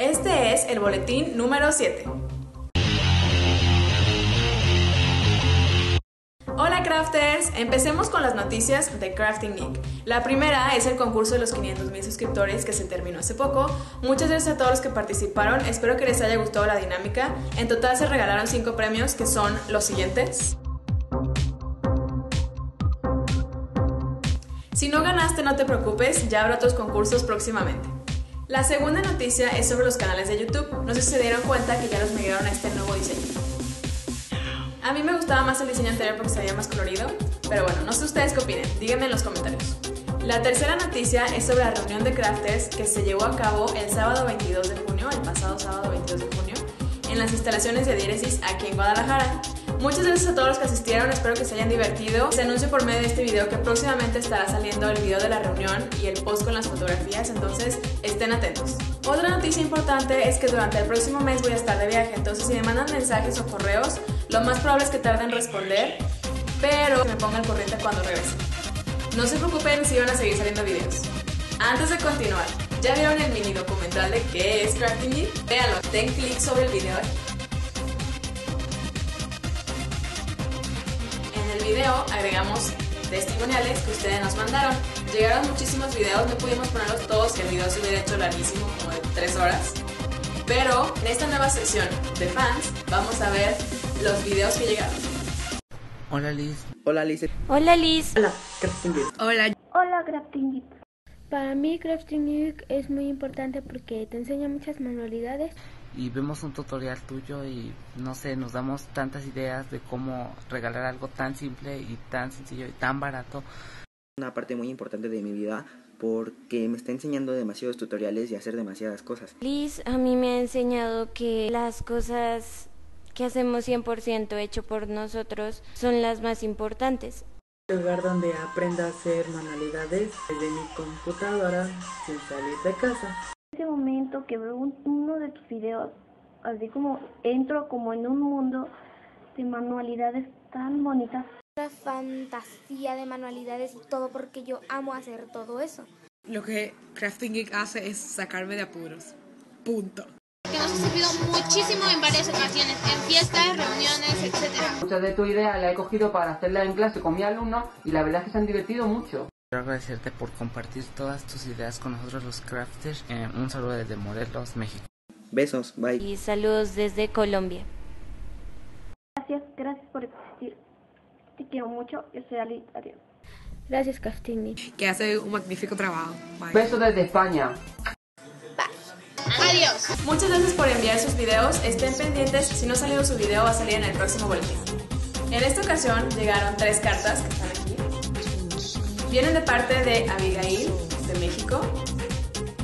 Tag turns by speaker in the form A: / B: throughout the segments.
A: Este es el boletín número 7. Hola crafters, empecemos con las noticias de Crafting Geek. La primera es el concurso de los 500.000 suscriptores que se terminó hace poco. Muchas gracias a todos los que participaron, espero que les haya gustado la dinámica. En total se regalaron 5 premios que son los siguientes. Si no ganaste, no te preocupes, ya habrá otros concursos próximamente. La segunda noticia es sobre los canales de YouTube. No sé si se dieron cuenta que ya los migraron a este nuevo diseño. A mí me gustaba más el diseño anterior porque se veía más colorido, pero bueno, no sé ustedes qué opinen, díganme en los comentarios. La tercera noticia es sobre la reunión de crafters que se llevó a cabo el sábado 22 de junio, el pasado sábado 22 de junio, en las instalaciones de Diéresis aquí en Guadalajara. Muchas gracias a todos los que asistieron, espero que se hayan divertido. Se anuncio por medio de este video que próximamente estará saliendo el video de la reunión y el post con las fotografías, entonces estén atentos. Otra noticia importante es que durante el próximo mes voy a estar de viaje, entonces si me mandan mensajes o correos, lo más probable es que tarde en responder, pero me ponga al corriente cuando regrese. No se preocupen si van a seguir saliendo videos. Antes de continuar, ¿ya vieron el mini documental de qué es Crafting Geek? Véanlo, den clic sobre el video En el video agregamos testimoniales que ustedes nos mandaron. Llegaron muchísimos videos, no pudimos ponerlos todos, que el video se hubiera hecho larguísimo, como de 3 horas. Pero en esta nueva sección de fans vamos a ver los videos que llegaron.
B: Hola Liz.
C: Hola Liz.
D: Hola Liz.
C: Hola, Crafting Geek.
E: Hola.
F: Hola Crafting Geek.
G: Para mí Crafting Geek es muy importante porque te enseña muchas manualidades.
B: Y vemos un tutorial tuyo y no sé, nos damos tantas ideas de cómo regalar algo tan simple y tan sencillo y tan barato.
C: Una parte muy importante de mi vida porque me está enseñando demasiados tutoriales y hacer demasiadas cosas.
D: Liz a mí me ha enseñado que las cosas que hacemos 100% hecho por nosotros son las más importantes.
E: Lugar donde aprenda a hacer manualidades desde mi computadora sin salir de casa.
F: Momento que veo uno de tus videos, así como entro como en un mundo de manualidades tan bonitas.
H: Una fantasía de manualidades y todo porque yo amo hacer todo eso.
I: Lo que Crafting Geek hace es sacarme de apuros. Punto
J: que nos ha servido muchísimo en varias ocasiones, en fiestas, reuniones, etcétera.
K: Muchas de tu idea la he cogido para hacerla en clase con mi alumno y la verdad es que se han divertido mucho.
B: Quiero agradecerte por compartir todas tus ideas con nosotros los crafters. Eh, un saludo desde Morelos, México.
C: Besos, bye.
D: Y saludos desde Colombia.
F: Gracias, gracias por existir. Te quiero mucho, yo soy Ali, adiós.
G: Gracias, Castini.
I: Que hace un magnífico trabajo.
K: Bye. Besos desde España.
J: Adiós.
A: Muchas gracias por enviar sus videos. Estén pendientes, si no ha salido su video va a salir en el próximo boletín. En esta ocasión llegaron tres cartas que están. Vienen de parte de Abigail, de México,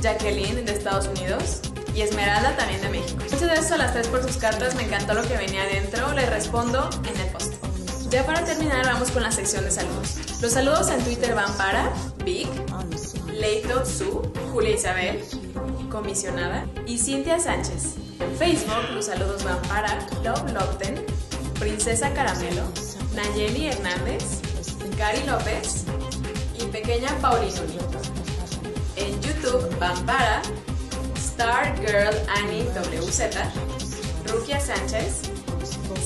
A: Jacqueline, de Estados Unidos, y Esmeralda, también de México. Muchas gracias a las tres por sus cartas, me encantó lo que venía adentro, les respondo en el post. Ya para terminar, vamos con la sección de saludos. Los saludos en Twitter van para Vic, Leito Su, Julia Isabel, comisionada, y Cintia Sánchez. En Facebook los saludos van para Love Lopten, Princesa Caramelo, Nayeli Hernández, Cari López y Pequeña Paulinuni. En YouTube van para Star Girl Annie WZ, Rukia Sánchez,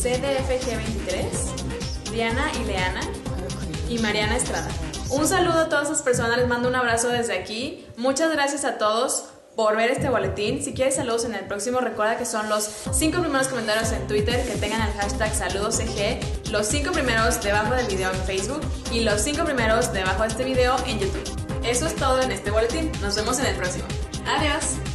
A: CDFG23, Diana Ileana y Mariana Estrada. Un saludo a todas esas personas, les mando un abrazo desde aquí. Muchas gracias a todos por ver este boletín. Si quieres saludos en el próximo, recuerda que son los cinco primeros comentarios en Twitter que tengan el hashtag saludoseg, los cinco primeros debajo del video en Facebook y los cinco primeros debajo de este video en YouTube. Eso es todo en este boletín. Nos vemos en el próximo. Adiós.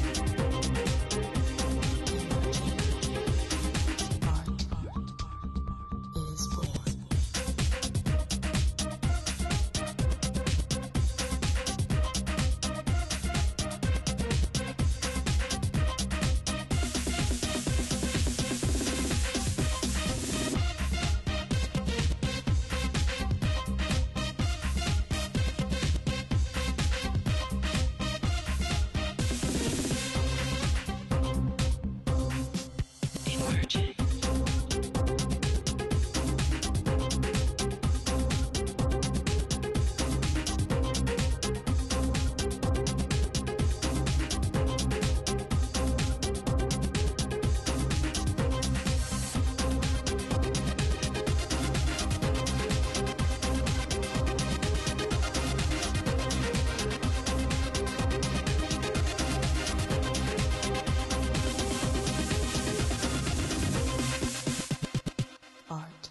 L: art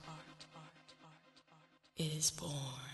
L: is born.